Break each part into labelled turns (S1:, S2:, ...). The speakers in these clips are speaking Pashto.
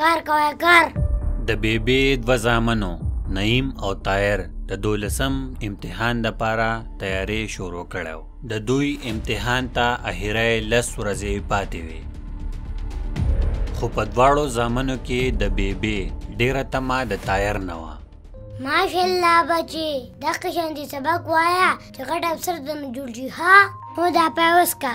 S1: کار کوه کار
S2: د بیبې دوه زامنو نعیم او طایر د دولسم امتحان د پاره تیارې شروع کړو د دوی امتحان ته اخیره لس ورځې پاتې وي خو په دواړو زامنو کې د بیبې ډیره تما د طایر نه وه
S1: ماشاءالله بچي دغه شان دي سبق وایا چې غټ افسر د جوړ شي ها هو دا
S3: په اوس کا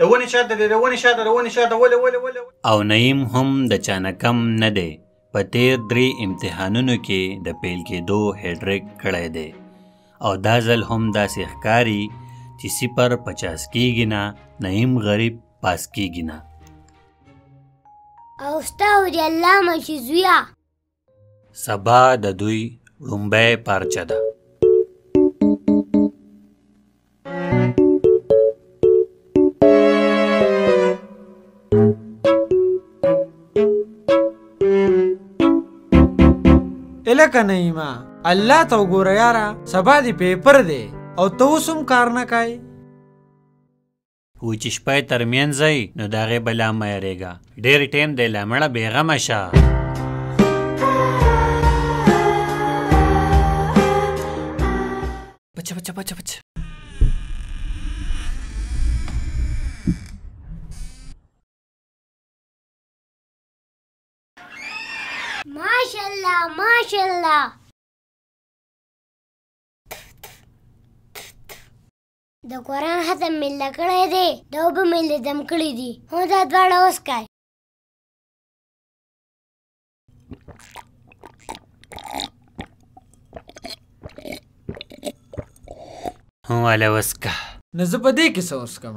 S4: رواني شاته دی رواني شاته رواني شاته ولې ولې ولې
S2: او نعیم هم د چانه کم نه دی په تیر درې امتحانونو کې د پیل کېدو هډریک کړی دی او دا ځل هم داسې ښکاري چې سپر پچاس کېږي نه نعیم غریب پاس کېږي نه
S1: او ستا وجه الله مشي زویه
S2: سبا د دوی لومبۍ پارچه ده
S3: الکه نعیمه الله ته وګوره یاره سبا دی پیپر دی او ته اوس هم کار نه کوي
S2: او چې شپه یې تر مینځ ځی نو د هغې بلا مه یریږه ډېر ټیم دی لا مړه بېغمه شه بچه بچه بچه بچه
S1: ماشاءالله ماشاءالله د قرآن ختم مې له کړی دی د اوبه مې له دم کړي دي هو دا دواړه وسکای
S2: هو والا وسکه
S3: نو زه په دې کې څه
S1: وسکم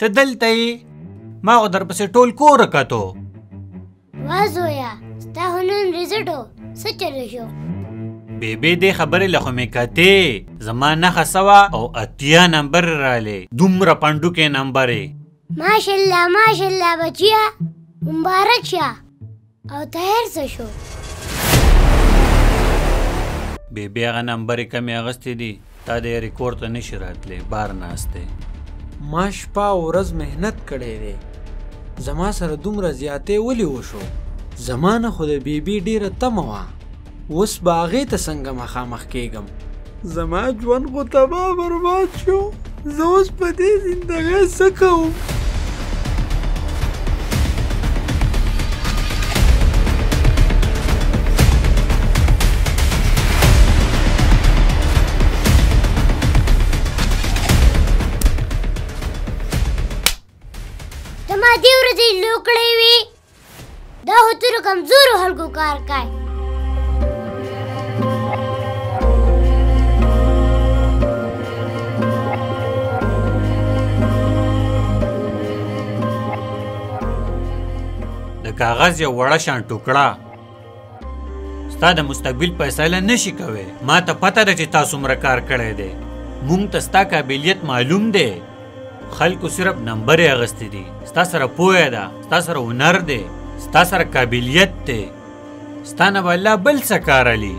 S1: ته
S2: دلته یې ما خو درپسې ټول کور کتو
S1: وا زویه ستا خو نن رزټ و څه چلی شو
S2: بیبي دې خبرې له خو مې کتې زما نښه سوه او اتیا نمبر رالی دومره پنډوکی نمبر یې
S1: ماشاءالله ماشاءالله بچیه مبارک شه او ته هر څه شو
S2: بی بی هغه نمبر کمی اغستې دي تا د یاري کور ته نشي راتلې بار ناسته
S3: ما شپه او ورځ مهنت کړی دی زما سره دومره زیاتی ولې وشو زما نه خو د بی بی ډیره تمه وه اوس به هغې ته څنګه مخامخ کېږم؟ زما ژوند خو تباه برباد شو زه اوس په دې زندګۍ څه کوم؟
S1: دا هو تر کمزورو خلکو کار کوي
S2: د کاغذ یو وړه شان ټوکړه ستا د مستقبل فیصله نشي کوي ما ته پته ده چې تا څومره کار کړی دی مونږ ته ستا قابلیت معلوم دی خلکو صرف نمبر اغستی دي ستا سره پوهه ده ستا سره هنر دی ستا سره قابلیت دی ستا نه به الله بل څه کار علي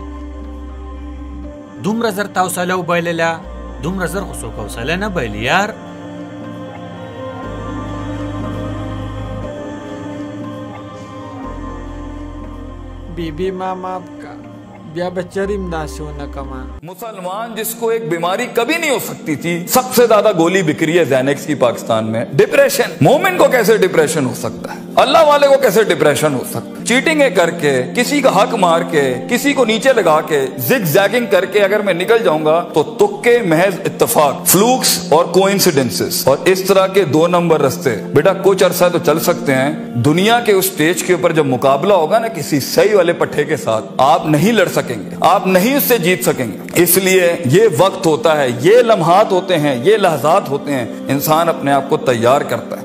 S2: دومره زر تا حوصله وبایلله دومره زر خو څوک حوصله نه بایلي یار
S3: बीबी माँ बाप का
S5: मुसलमान जिसको एक बीमारी कभी नहीं हो सकती थी सबसे ज्यादा गोली बिक्री है जैनेक्स की पाकिस्तान में डिप्रेशन मोमिन को कैसे डिप्रेशन हो सकता है अल्लाह वाले को कैसे डिप्रेशन हो सकता है चीटिंग करके किसी का हक मार के किसी को नीचे लगा के जिग जैगिंग करके अगर मैं निकल जाऊंगा तो तुक्के महज इतफाक फ्लूक्स और कोइंसिडेंसेस और इस तरह के दो नंबर रस्ते बेटा कुछ अरसा तो चल सकते हैं दुनिया के उस स्टेज के ऊपर जब मुकाबला होगा ना किसी सही वाले पट्टे के साथ आप नहीं लड़ सकेंगे आप नहीं उससे जीत सकेंगे इसलिए ये वक्त होता है ये लम्हात होते हैं ये लहजात होते हैं इंसान अपने आप को तैयार करता है